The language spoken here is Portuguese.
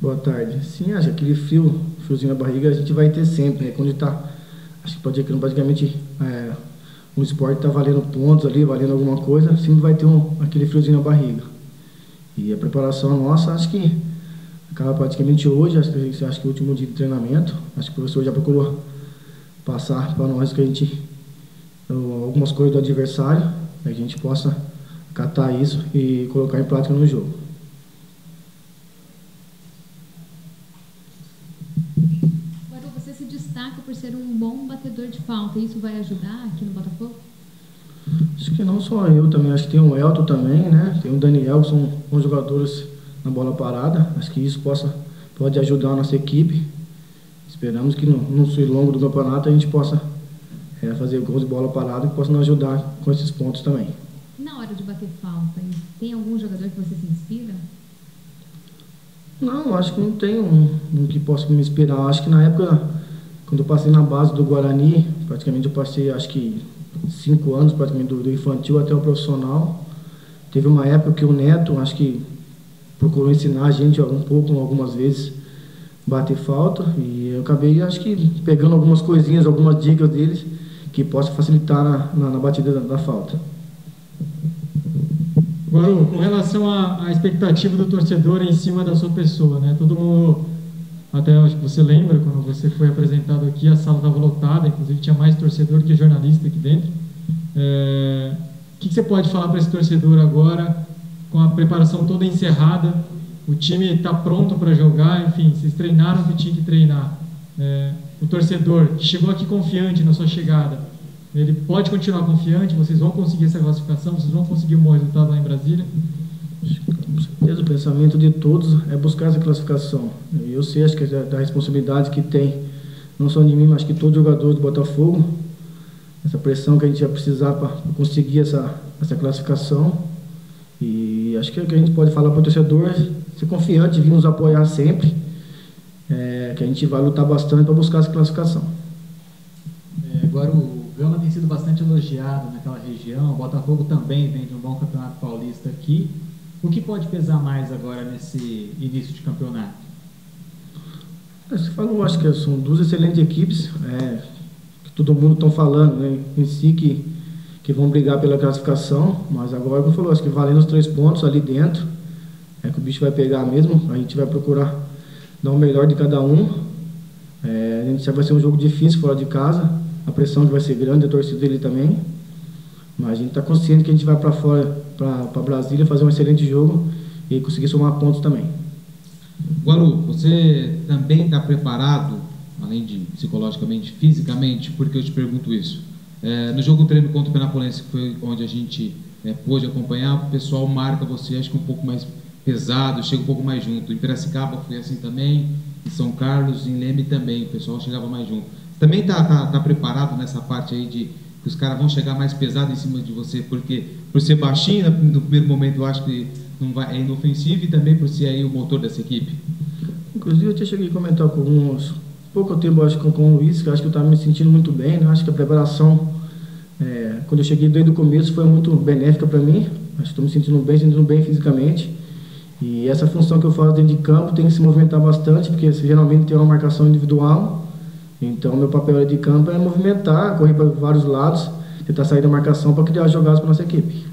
Boa tarde. Sim, acho que aquele frio, friozinho na barriga a gente vai ter sempre, né? Quando está, acho que pode que praticamente é, um esporte está valendo pontos ali, valendo alguma coisa, sempre vai ter um, aquele friozinho na barriga. E a preparação nossa, acho que acaba praticamente hoje, acho que, acho que o último dia de treinamento, acho que o professor já procurou passar para nós que a gente algumas coisas do adversário, que a gente possa catar isso e colocar em prática no jogo. Ser um bom batedor de falta. Isso vai ajudar aqui no Botafogo? Acho que não só eu também, acho que tem o Elton também, né? Tem o Daniel, que são bons jogadores na bola parada. Acho que isso possa, pode ajudar a nossa equipe. Esperamos que no, no longo do campeonato a gente possa é, fazer gols de bola parada que possa nos ajudar com esses pontos também. Na hora de bater falta, tem algum jogador que você se inspira? Não, acho que não tem um, um que possa me inspirar. Acho que na época, quando eu passei na base do Guarani, praticamente eu passei, acho que cinco anos, praticamente do, do infantil até o profissional. Teve uma época que o Neto, acho que procurou ensinar a gente um pouco, algumas vezes, bater falta. E eu acabei, acho que, pegando algumas coisinhas, algumas dicas deles que possa facilitar na, na, na batida da, da, falta. Agora, com relação à, à, expectativa do torcedor em cima da sua pessoa, né? Todo mundo, até acho que você lembra, quando você foi apresentado aqui, a sala estava lotada, inclusive tinha mais torcedor que jornalista aqui dentro. É, o que, você pode falar para esse torcedor agora, com a preparação toda encerrada, o time está pronto para jogar, enfim, vocês treinaram o que tinha que treinar. É, o torcedor que chegou aqui confiante na sua chegada, ele pode continuar confiante, vocês vão conseguir essa classificação, vocês vão conseguir um bom resultado lá em Brasília? Com certeza, o pensamento de todos é buscar essa classificação. Eu sei, acho que é da responsabilidade que tem, não só de mim, mas que todo jogador do Botafogo, essa pressão que a gente vai precisar para conseguir essa, essa classificação. E acho que é o que a gente pode falar para o torcedor ser confiante, vir nos apoiar sempre é, que a gente vai lutar bastante para buscar essa classificação. É, agora o Gama tem sido bastante elogiado naquela região, o Botafogo também vem de um bom campeonato paulista aqui. O que pode pesar mais agora nesse início de campeonato? Você falou, acho que são duas excelentes equipes, é, que todo mundo está falando né, em si que, que vão brigar pela classificação, mas agora, como falou, acho que valendo os três pontos ali dentro, é que o bicho vai pegar mesmo, a gente vai procurar dar o melhor de cada um. É, a gente vai ser um jogo difícil fora de casa, a pressão vai ser grande, a torcida dele também. Mas a gente está consciente que a gente vai para fora, para Brasília, fazer um excelente jogo e conseguir somar pontos também. Guaru, você também está preparado, além de psicologicamente, fisicamente? Porque eu te pergunto isso. É, no jogo treino contra o Penapolense, que foi onde a gente é, pôde acompanhar, o pessoal marca você, acho que um pouco mais pesado, chega um pouco mais junto. Em Piracicaba foi assim também, em São Carlos, em Leme também, o pessoal chegava mais junto. Também está tá, tá preparado nessa parte aí de que os caras vão chegar mais pesado em cima de você, porque por ser baixinho, no primeiro momento eu acho que não vai, é inofensivo e também por ser aí o motor dessa equipe. Inclusive eu já cheguei a comentar com alguns, pouco tempo acho com, com o Luiz, que eu acho que eu estava me sentindo muito bem, né? acho que a preparação, é, quando eu cheguei desde o começo, foi muito benéfica para mim, acho que estou me sentindo bem, sentindo bem fisicamente, e essa função que eu faço dentro de campo tem que se movimentar bastante, porque geralmente tem uma marcação individual. Então, meu papel de campo é movimentar, correr para vários lados, tentar sair da marcação para criar jogadas para nossa equipe.